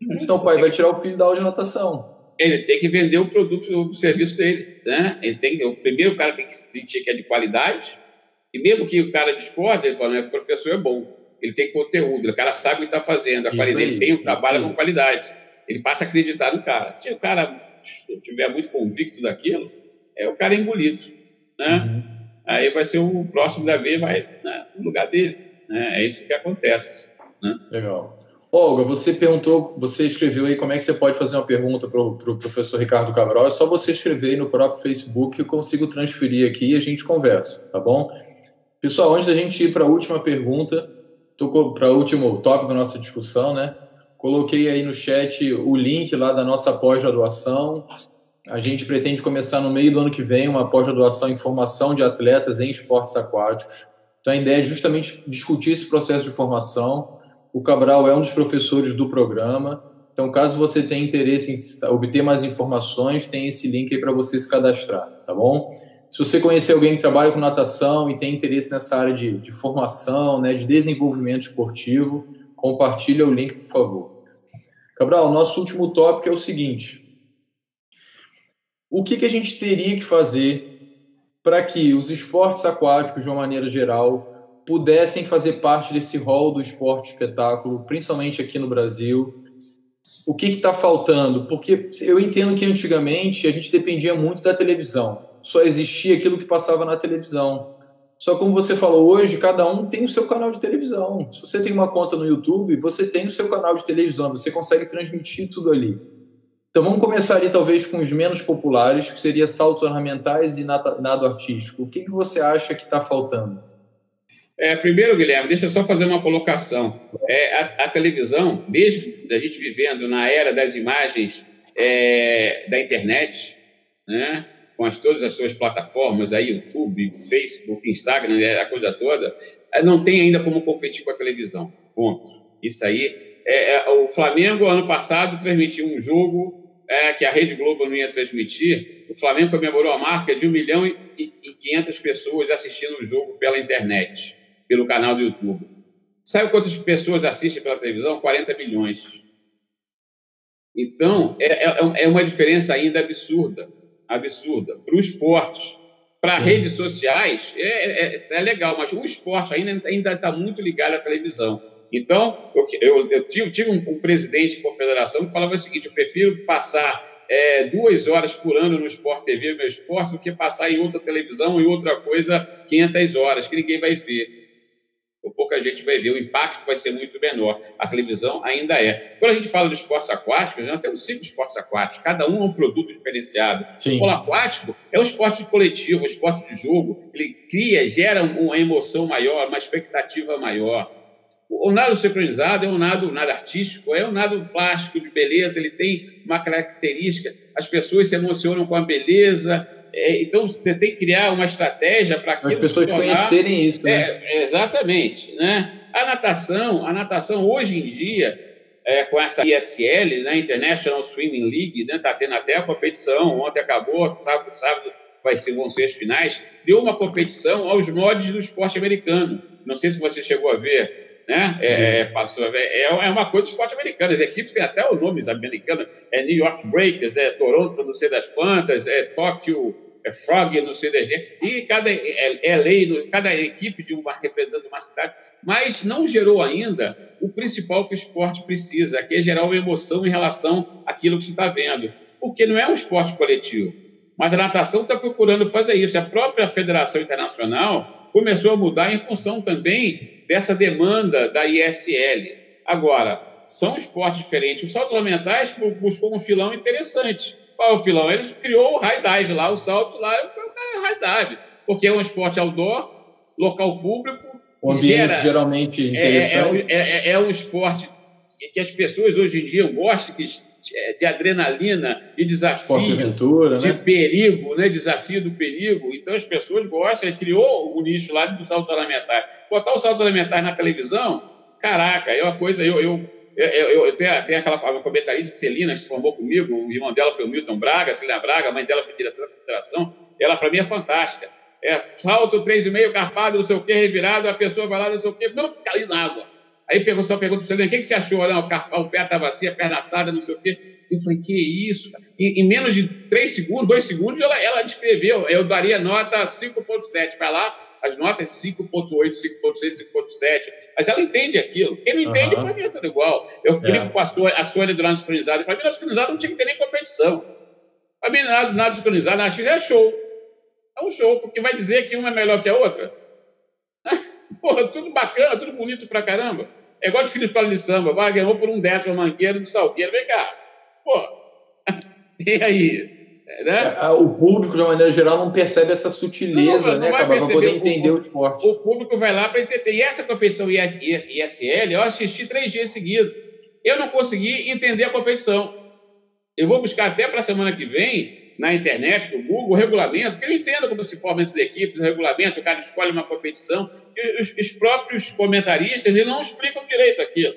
Uhum. Senão o pai vai tirar o filho da aula de natação. Ele tem que vender o produto, o serviço dele, né? Ele tem, o primeiro o cara tem que sentir que é de qualidade. E mesmo que o cara discorde, ele fala, o professor é bom, ele tem conteúdo, o cara sabe o que está fazendo, a qualidade, ele tem um trabalho com qualidade. Ele passa a acreditar no cara. Se o cara estiver muito convicto daquilo, é o cara engolido, né? Uhum. Aí vai ser o próximo da vez, vai né, no lugar dele. Né? É isso que acontece. Né? Legal. Olga, você perguntou, você escreveu aí como é que você pode fazer uma pergunta para o pro professor Ricardo Cabral. É só você escrever aí no próprio Facebook eu consigo transferir aqui e a gente conversa, tá bom? Pessoal, antes da gente ir para a última pergunta, para o último tópico da nossa discussão, né? Coloquei aí no chat o link lá da nossa pós-graduação. A gente pretende começar no meio do ano que vem uma pós-graduação em formação de atletas em esportes aquáticos. Então a ideia é justamente discutir esse processo de formação. O Cabral é um dos professores do programa. Então, caso você tenha interesse em obter mais informações, tem esse link aí para você se cadastrar, tá bom? Se você conhecer alguém que trabalha com natação e tem interesse nessa área de, de formação, né, de desenvolvimento esportivo, compartilha o link, por favor. Cabral, nosso último tópico é o seguinte: o que, que a gente teria que fazer para que os esportes aquáticos, de uma maneira geral, pudessem fazer parte desse rol do esporte espetáculo, principalmente aqui no Brasil? O que está faltando? Porque eu entendo que antigamente a gente dependia muito da televisão, só existia aquilo que passava na televisão. Só como você falou hoje, cada um tem o seu canal de televisão. Se você tem uma conta no YouTube, você tem o seu canal de televisão, você consegue transmitir tudo ali. Então vamos começar ali talvez com os menos populares, que seria saltos ornamentais e nado artístico. O que, que você acha que está faltando? É, primeiro, Guilherme, deixa eu só fazer uma colocação. É, a, a, televisão, mesmo da gente vivendo na era das imagens é, da internet, né? Com as, todas as suas plataformas, aí, YouTube, Facebook, Instagram, né, a coisa toda, é, não tem ainda como competir com a televisão. Ponto. Isso aí. É, é, o Flamengo, ano passado, transmitiu um jogo é, que a Rede Globo não ia transmitir. O Flamengo comemorou a marca de 1 milhão e, e 500 pessoas assistindo o jogo pela internet, pelo canal do YouTube. Sabe quantas pessoas assistem pela televisão? 40 milhões. Então, é, é, é uma diferença ainda absurda absurda. Para o esporte, para redes sociais, é, é, é, legal, mas o esporte ainda está muito ligado à televisão. Então, eu, eu, eu tive, tive um, um, presidente de confederação que falava o seguinte: eu prefiro passar é, duas horas por ano no Sport TV, meu esporte, do que passar em outra televisão e outra coisa 500 horas, que ninguém vai ver ou pouca gente vai ver, o impacto vai ser muito menor. A televisão ainda é. Quando a gente fala de esportes aquáticos, nós temos cinco esportes aquáticos, cada um é um produto diferenciado. Sim. O polo aquático é um esporte coletivo, um esporte de jogo, ele cria, gera uma emoção maior, uma expectativa maior. O nado sincronizado é um nado, nado artístico, é um nado plástico de beleza, ele tem uma característica, as pessoas se emocionam com a beleza, então, você tem que criar uma estratégia para que as pessoas tornar... conhecerem isso. Né? É, exatamente. Né? A natação, a natação hoje em dia, é, com essa ISL, né, International Swimming League, está né, tá tendo até a competição, ontem acabou, sábado, sábado vai ser, vão ser as finais, deu uma competição aos mods do esporte americano. Não sei se você chegou a ver, né? É, é passou a ver. É, é uma coisa do esporte americano. As equipes têm até os nomes americanos. É New York Breakers, é Toronto, não sei das quantas, é Tóquio é Frog no CDG, e cada é, é lei, cada equipe de uma representando uma cidade, mas não gerou ainda o principal que o esporte precisa, que é gerar uma emoção em relação àquilo que se está vendo, porque não é um esporte coletivo. Mas a natação está procurando fazer isso. A própria Federação Internacional começou a mudar em função também dessa demanda da ISL. Agora, são esportes diferentes. Os saltos lamentais buscou um filão interessante qual é o filão? Ele criou o high dive lá, o salto lá, é o high dive, porque é um esporte outdoor, local público. O ambiente gera, geralmente interessante. É, é, é, é, um esporte que as pessoas hoje em dia gostam, que, de adrenalina e desafio, de, aventura, de né? perigo, né? desafio do perigo. Então as pessoas gostam, ele criou o nicho lá do salto elementar. Botar o salto elementar na televisão, caraca, é uma coisa, eu, eu eu, eu, eu tenho, tenho aquela comentarista, Celina, que se formou comigo, o irmão dela foi o Milton Braga, Celina Braga, a mãe dela foi diretora da federação. Ela, para mim, é fantástica. É, salto 3,5, carpado, não sei o quê, revirado, a pessoa vai lá, não sei o quê, não, caiu na água. Aí pegou, só pergunta para Celina, o que, que você achou? Não, o, o pé estava assim, a perna assada, não sei o quê. Eu falei, que isso? Em, em menos de 3 segundos, 2 segundos, ela, ela descreveu. Eu daria nota 5,7 para lá, as notas 5.8, 5.6, 5.7, mas ela entende aquilo. Quem não entende, uhum. para mim é tudo igual. Eu brinco é. com a Sônia, a Sônia durante sincronizado, para mim, na sincronizado não tinha que ter nem competição. Para mim, nada, nada sincronizado, na é show. É um show, porque vai dizer que uma é melhor que a outra. [laughs] Porra, tudo bacana, tudo bonito pra caramba. É igual de filhos para de samba, vai, ganhou por um décimo a mangueira do Salgueiro, vem cá. Pô, [laughs] e aí? Né? É, o público, de uma maneira geral, não percebe essa sutileza, não, não, não né, para poder entender o, o, esporte. O público vai lá para entender. E essa competição IS, IS, ISL, eu assisti três dias seguidos. Eu não consegui entender a competição. Eu vou buscar até para a semana que vem, na internet, no Google, o regulamento, porque eu não entendo como se formam essas equipes, o regulamento, o cara escolhe uma competição, e os, os próprios comentaristas eles não explicam direito aquilo.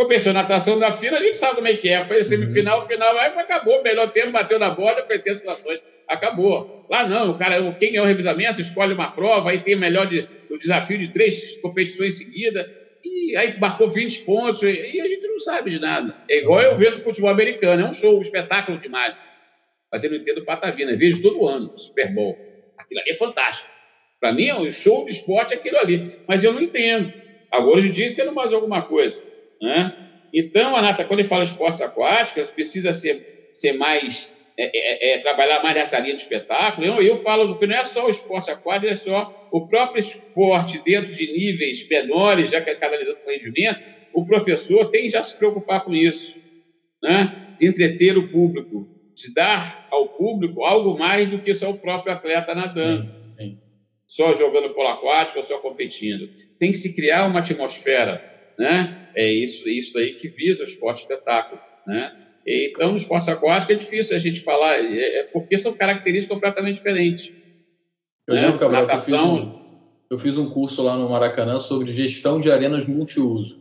Compensou natação da fila, a gente sabe como é que é. Foi semifinal, uhum. final, aí acabou. Melhor tempo, bateu na bola, ter situações. Acabou. Lá não, o cara, quem é o revisamento, escolhe uma prova, aí tem melhor de, o desafio de três competições seguidas, e aí marcou 20 pontos, e, e a gente não sabe de nada. É igual eu vendo futebol americano, é um show, um espetáculo demais. Mas eu não entendo patavina, vejo todo ano, Super Bowl. Aquilo ali é fantástico. Para mim, é um show de esporte aquilo ali. Mas eu não entendo. Agora, hoje em dia, entendo mais alguma coisa. Né? Então, a Nata, quando ele fala esportes aquáticos, precisa ser, ser mais. É, é, é, trabalhar mais nessa linha de espetáculo. Eu, eu falo que não é só o esporte aquático, é só o próprio esporte dentro de níveis menores, já que é canalizando o rendimento. O professor tem já se preocupar com isso, né? de entreter o público, de dar ao público algo mais do que só o próprio atleta nadando, sim. só jogando polo aquático, só competindo. Tem que se criar uma atmosfera né? É isso, isso aí que visa o esporte espetáculo, né? Então, no esporte aquático é difícil a gente falar, é, é porque são características completamente diferentes. Eu né? lembro, Cabral, Natação... eu, fiz um, eu fiz um curso lá no Maracanã sobre gestão de arenas multiuso.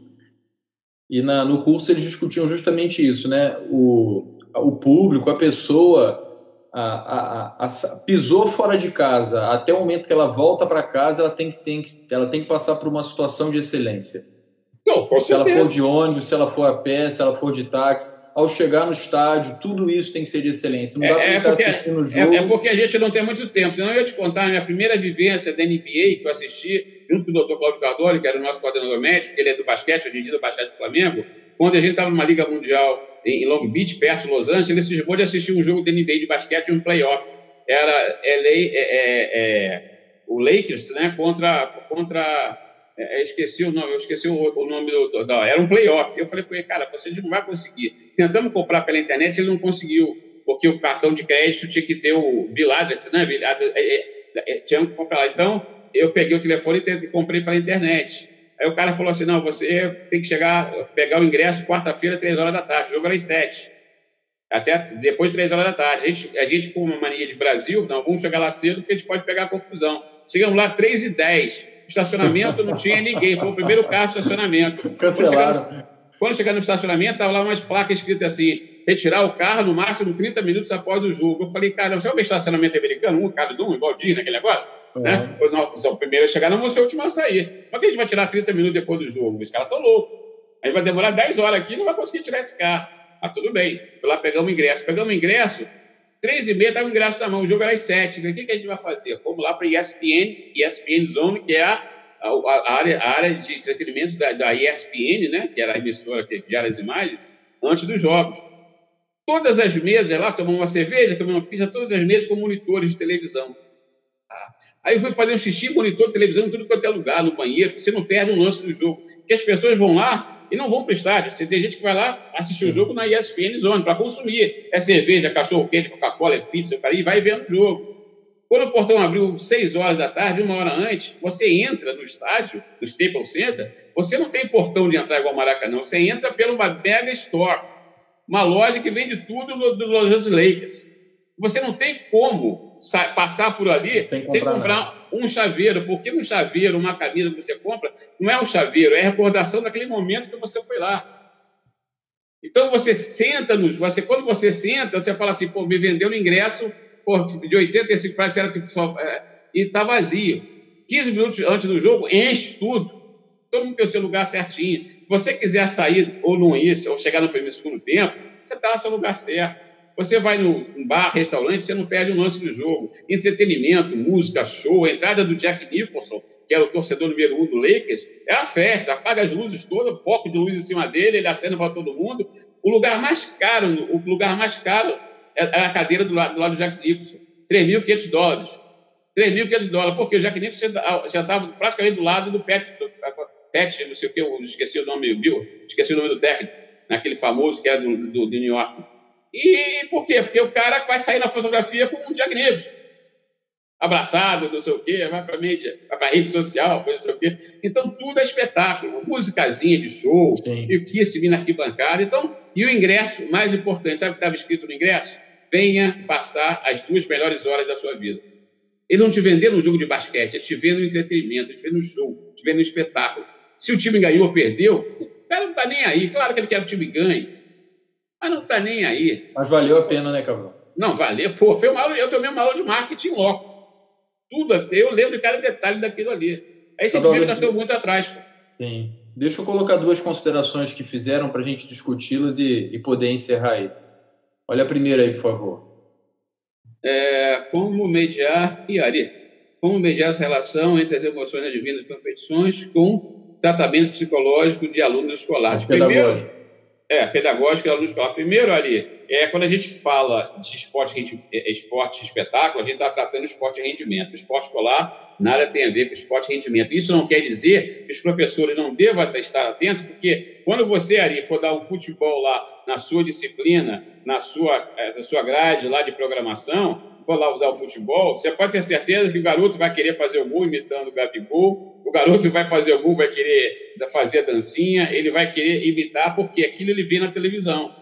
E na, no curso eles discutiam justamente isso, né? O, o público, a pessoa a, a, a, pisou fora de casa, até o momento que ela volta para casa, ela tem que, tem, que, ela tem que passar por uma situação de excelência. Não, se ela for de ônibus, se ela for a pé, se ela for de táxi, ao chegar no estádio, tudo isso tem que ser de excelência. Não dá é, é para assistindo o jogo. É, é, porque a gente não tem muito tempo. Senão eu ia te contar a minha primeira vivência da NBA que eu assisti, junto com o Dr. Cláudio Cardoli, que era o nosso coordenador médico, ele é do basquete, hoje em dia do basquete do Flamengo, quando a gente estava numa Liga Mundial em Long Beach, perto de Los Angeles, ele se de assistir um jogo da NBA de basquete, um playoff. Era LA, é, é, é, o Lakers né, contra, contra é, esqueci o nome, eu esqueci o, o nome do, do, Era um playoff. Eu falei com ele, cara, você não vai conseguir. Tentamos comprar pela internet, ele não conseguiu, porque o cartão de crédito tinha que ter o bill né? É, é, é, tinha que comprar lá. Então, eu peguei o telefone e comprei pela internet. Aí o cara falou assim: não, você tem que chegar, pegar o ingresso quarta-feira, três horas da tarde. Jogo era às sete. Até depois de três horas da tarde. A gente, a gente, com uma mania de Brasil, não, vamos chegar lá cedo, porque a gente pode pegar a confusão. Chegamos lá três e dez estacionamento não tinha ninguém. Foi o primeiro carro de estacionamento. Cancelaram. Quando chegar no, quando chegar no estacionamento, estava lá umas placas escritas assim: retirar o carro no máximo 30 minutos após o jogo. Eu falei, cara, você é um estacionamento americano? Um cada um, igual naquele negócio? Uhum. Né? Não, o primeiro a chegar, não vou ser o último a sair. Como é que a gente vai tirar 30 minutos depois do jogo? Os caras estão loucos. Aí vai demorar 10 horas aqui e não vai conseguir tirar esse carro. Ah, tudo bem. Lá pegar o ingresso. Pegamos o ingresso, três e meia estava o ingresso na mão. O jogo era às sete. O que, que a gente vai fazer? Fomos lá para a ESPN, ESPN Zone, que é a a, a, área, a área de entretenimento da, da ESPN, né, que era a emissora que diária as imagens, antes dos jogos. Todas as mesas lá, tomamos uma cerveja, tomamos uma pizza, todas as mesas com monitores de televisão. Ah. Aí eu fui fazer um xixi, monitor televisão tudo quanto é lugar, no banheiro, você não perde um lance do jogo. Porque as pessoas vão lá e não vão para o estádio. Você tem gente que vai lá assistir o jogo na ESPN Zone para consumir. É cerveja, cachorro-quente, Coca-Cola, é pizza, cara, e vai vendo o jogo. Quando o portão abriu 6 horas da tarde, uma hora antes, você entra no estádio, no Staples Center, você não tem portão de entrar igual Maracanã, você entra pelo uma mega store, uma loja que vende tudo do Los Angeles Lakers. Você não tem como passar por ali sem comprar, sem comprar um chaveiro, porque um chaveiro, uma camisa que você compra, não é um chaveiro, é a recordação daquele momento que você foi lá. Então você senta nos, você quando você senta, você fala assim, pô, me vendeu o ingresso Pô, de 85 para era que só, é, e está vazio. 15 minutos antes do jogo, enche tudo. Todo mundo tem o seu lugar certinho. Se você quiser sair ou não ir, ou chegar no primeiro segundo tempo, você está no seu lugar certo. Você vai no bar, restaurante, você não perde um lance do jogo. Entretenimento, música, show, a entrada do Jack Nicholson, que é o torcedor número um do Lakers, é a festa, apaga as luzes todas, foco de luz em cima dele, ele acende para todo mundo. O lugar mais caro, o lugar mais caro era é, é a cadeira do lado do, lado do Jack Nicholson. 3.500 dólares. 3.500 dólares, porque o Jack Nicholson já estava praticamente do lado do Pet, do, Pet, não sei o que, eu esqueci o nome, Bill, esqueci o nome do técnico, naquele famoso que era do, do, do New York. E por quê? Porque o cara vai sair na fotografia com o Jack Nicholson. Abraçado, não sei o quê, vai para a mídia, vai para a rede social, não sei o quê. Então, tudo é espetáculo. Musicazinha de show, Sim. e o que se vir na arquibancada. Então, e o ingresso, mais importante, sabe o que estava escrito no ingresso? venha passar as duas melhores horas da sua vida. Ele não te vendeu no jogo de basquete, ele te vê no entretenimento, ele te vê no show, te vê no espetáculo. Se o time ganhou ou perdeu, o cara não está nem aí. Claro que ele quer que o time ganhe, mas não está nem aí. Mas valeu a pena, né, Cabral? Não, valeu. Pô, foi uma aula, eu tomei uma aula de marketing logo. Tudo, eu lembro de cada detalhe daquilo ali. Aí você vê que nós muito atrás. Pô. Sim. Deixa eu colocar duas considerações que fizeram para a gente discuti-las e, e poder encerrar aí. Olha a primeira aí, por favor. É, como mediar, e Ari, como mediar essa relação entre as emoções advindas de competições com tratamento psicológico de alunos escolares? Primeiro, é, pedagógico de alunos escolares. Primeiro, Ari, é, quando a gente fala de esporte, é, esporte espetáculo, a gente está tratando esporte rendimento. Esporte escolar nada tem a ver com esporte rendimento. Isso não quer dizer que os professores não devam estar atentos, porque quando você, Ari, for dar um futebol lá na sua disciplina, na sua, é, na sua grade lá de programação, for lá dar o futebol, você pode ter certeza que o garoto vai querer fazer o gol imitando o Gabigol, o garoto vai fazer o gol, vai querer fazer a dancinha, ele vai querer imitar, porque aquilo ele vê na televisão.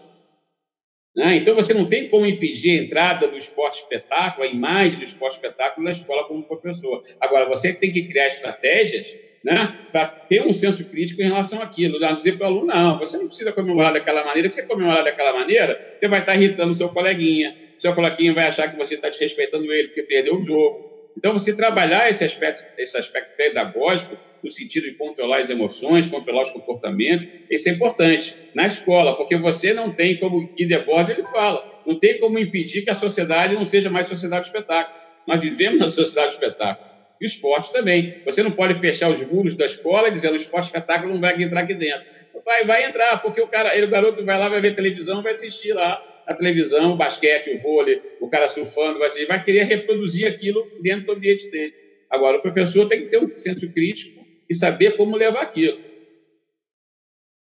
Né? Então, você não tem como impedir a entrada do esporte espetáculo, a imagem do esporte espetáculo na escola como professor. Agora, você tem que criar estratégias né, para ter um senso crítico em relação àquilo. Não dizer para o aluno, não, você não precisa comemorar daquela maneira, que você comemorar daquela maneira, você vai estar irritando o seu coleguinha, seu coleguinha vai achar que você está desrespeitando ele porque perdeu o jogo. Então, você trabalhar esse aspecto, esse aspecto pedagógico, no sentido de controlar as emoções, controlar os comportamentos, isso é importante na escola, porque você não tem, como o Guy Debord ele fala, não tem como impedir que a sociedade não seja mais sociedade de espetáculo. Nós vivemos na sociedade de espetáculo. E o esporte também. Você não pode fechar os muros da escola dizendo o esporte espetáculo não vai entrar aqui dentro. Vai, vai entrar, porque o cara, ele, o garoto vai lá, vai ver televisão, vai assistir lá a televisão, o basquete, o vôlei, o cara surfando, vai, vai querer reproduzir aquilo dentro do ambiente dele. Agora, o professor tem que ter um senso crítico e saber como levar aquilo.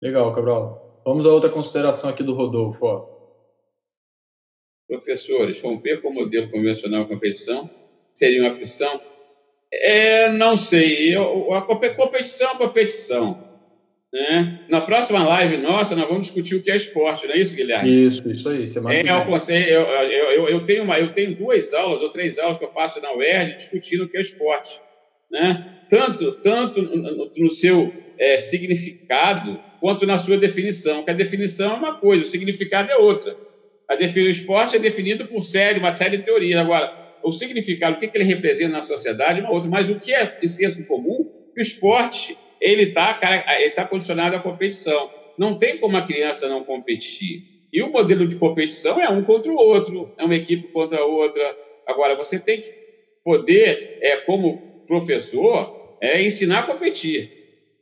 Legal, Cabral. Vamos a outra consideração aqui do Rodolfo. Ó. Professores, romper com o modelo convencional de competição seria uma opção? É, não sei. Eu, a competição é competição. Né? Na próxima live nossa, nós vamos discutir o que é esporte, não é isso, Guilherme? Isso, isso aí. Isso é, eu, eu, eu, eu, tenho uma, eu tenho duas aulas ou três aulas que eu passo na UERJ discutindo o que é esporte. Né? Tanto, tanto no, no seu é, significado quanto na sua definição. Que a definição é uma coisa, o significado é outra. A definição do esporte é definido por série, uma série de teorias. Agora, o significado, o que, que ele representa na sociedade é uma outra. Mas o que é de senso comum? Que o esporte ele está tá condicionado à competição. Não tem como a criança não competir. E o modelo de competição é um contra o outro, é uma equipe contra a outra. Agora, você tem que poder, é, como professor, é, ensinar a competir.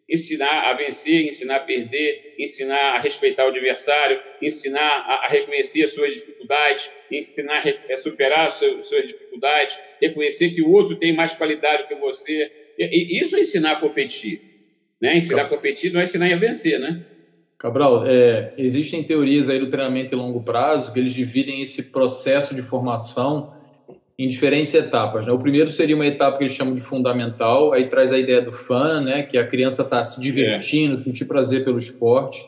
Ensinar a vencer, ensinar a perder, ensinar a respeitar o adversário, ensinar a, a reconhecer as suas dificuldades, ensinar a, a superar as suas, suas dificuldades, reconhecer que o outro tem mais qualidade que você. E, e isso é ensinar a competir. Né? Ensinar a competir não é ensinar a vencer, né? Cabral, é, existem teorias aí do treinamento em longo prazo que eles dividem esse processo de formação em diferentes etapas. Né? O primeiro seria uma etapa que eles chamam de fundamental, aí traz a ideia do fã, né? que a criança está se divertindo, é. sentir prazer pelo esporte.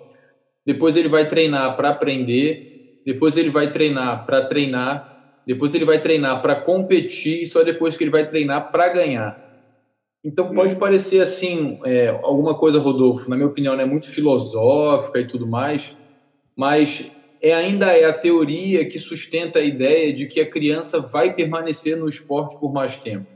Depois ele vai treinar para aprender, depois ele vai treinar para treinar, depois ele vai treinar para competir e só depois que ele vai treinar para ganhar. Então pode parecer assim é, alguma coisa, Rodolfo, na minha opinião, é né, muito filosófica e tudo mais, mas é, ainda é a teoria que sustenta a ideia de que a criança vai permanecer no esporte por mais tempo.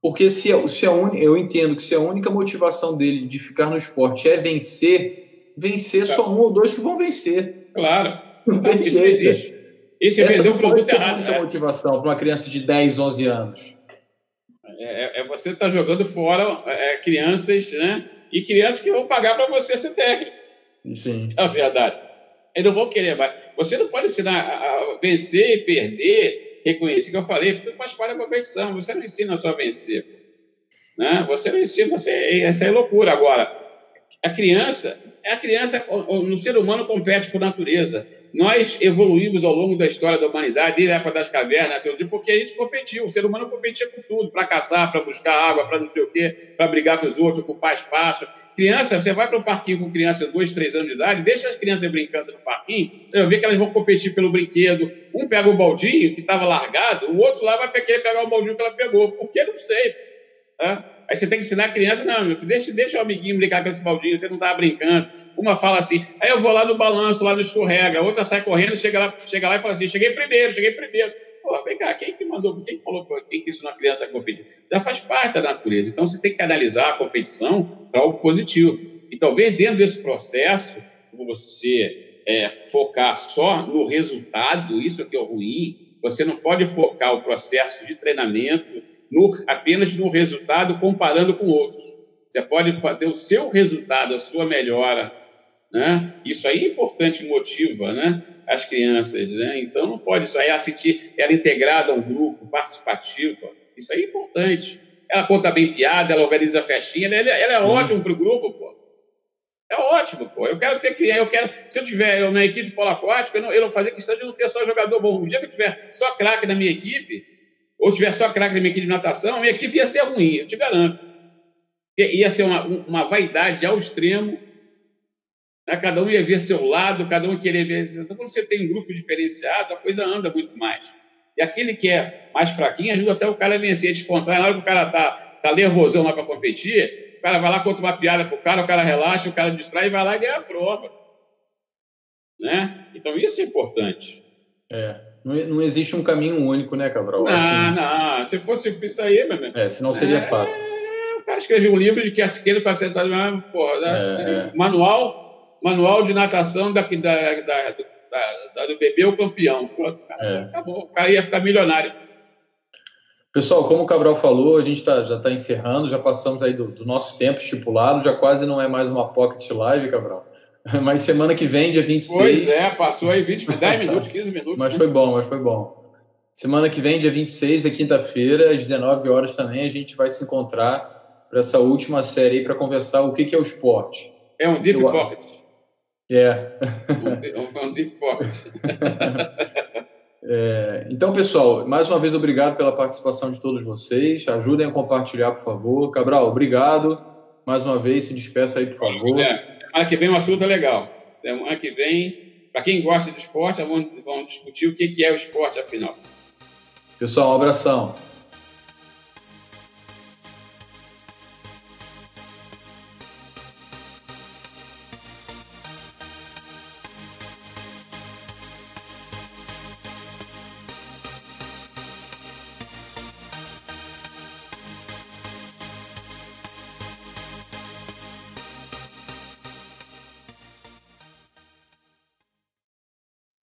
Porque se, se a un... eu entendo que se a única motivação dele de ficar no esporte é vencer, vencer só um ou dois que vão vencer. Claro. Não tem Isso jeito. existe. E se vender o produto errado. É motivação para uma criança de 10, 11 anos. É, é, é você estar tá jogando fora é, crianças, né? E crianças que vão pagar para você ser técnico. Sim. É a verdade. Eles não vão querer mais. Você não pode ensinar a vencer, perder, reconhecer, que eu falei, tudo faz parte da competição. Você não ensina só a vencer. Né? Você não ensina, você, essa é loucura. Agora, a criança, a criança, no ser humano compete por natureza. Nós evoluímos ao longo da história da humanidade, desde a época das cavernas até hoje, porque a gente competiu. O ser humano competia com tudo, para caçar, para buscar água, para não sei o quê, para brigar com os outros, ocupar espaço. Criança, você vai para um parquinho com criança de dois, três anos de idade, deixa as crianças brincando no parquinho, você vai ver que elas vão competir pelo brinquedo. Um pega o baldinho que estava largado, o outro lá vai querer pegar o baldinho que ela pegou. Por que? Não sei. Né? Aí você tem que ensinar a criança, não, meu filho, deixa, deixa o amiguinho brincar com esse baldinho, você não estava brincando. Uma fala assim, aí eu vou lá no balanço, lá no escorrega, outra sai correndo, chega lá, chega lá e fala assim, cheguei primeiro, cheguei primeiro. Pô, vem cá, quem que mandou, quem falou, quem que ensinou a criança a competir? Já faz parte da natureza. Então você tem que analisar a competição para algo positivo. E talvez dentro desse processo, você é, focar só no resultado, isso aqui é ruim, você não pode focar o processo de treinamento no, apenas no resultado comparando com outros. Você pode ter o seu resultado, a sua melhora. Né? Isso aí é importante, motiva né? as crianças. Né? Então, não pode isso aí assistir ela integrada a um grupo, participativa. Isso aí é importante. Ela conta bem piada, ela organiza festinha, ela, ela é hum. ótima para o grupo, pô. É ótimo, pô. Eu quero ter criança, eu quero. Se eu tiver eu, na equipe de eu não, eu não fazer questão de não ter só jogador bom. Um dia que eu tiver só craque na minha equipe, ou tiver só craque na minha equipe de natação, minha equipe ia ser ruim, eu te garanto. Ia ser uma, uma vaidade ao extremo Né? Cada um ia ver seu lado, cada um ia querer ver. Então, quando você tem um grupo diferenciado, a coisa anda muito mais. E aquele que é mais fraquinho ajuda até o cara a vencer, a descontrair. Na hora que o cara tá, tá nervosão lá para competir, o cara vai lá, conta uma piada pro cara, o cara relaxa, o cara distrai e vai lá e ganha a prova. Né? Então, isso é importante. É. Não, não existe um caminho único, né, Cabral? Não, assim... não. Se fosse isso aí, meu amigo. É, senão seria é, fato. O cara escreveu um livro de que artiqueiro para sentar porra, né? é. manual, manual de natação da, da, da, da, do bebê o campeão. Pronto, é. acabou. O cara ia ficar milionário. Pessoal, como o Cabral falou, a gente tá, já está encerrando, já passamos aí do, do, nosso tempo estipulado, já quase não é mais uma pocket live, Cabral. [laughs] Mas semana que vem, dia 26. Pois é, passou aí 20, 10 minutos, 15 minutos. mas foi bom, mas foi bom. Semana que vem, dia 26, é quinta-feira, às 19 horas também, a gente vai se encontrar para essa última série aí para conversar o que, que é o esporte. É um deep Eu... pocket. É. Um, um deep pocket. [laughs] É, então, pessoal, mais uma vez obrigado pela participação de todos vocês. Ajudem a compartilhar, por favor. Cabral, obrigado. Mais uma vez, se despeça aí, por favor. É, semana que vem um assunto legal. Semana que vem, para quem gosta de esporte, vamos, vamos discutir o que é o esporte, afinal. Pessoal, um abração.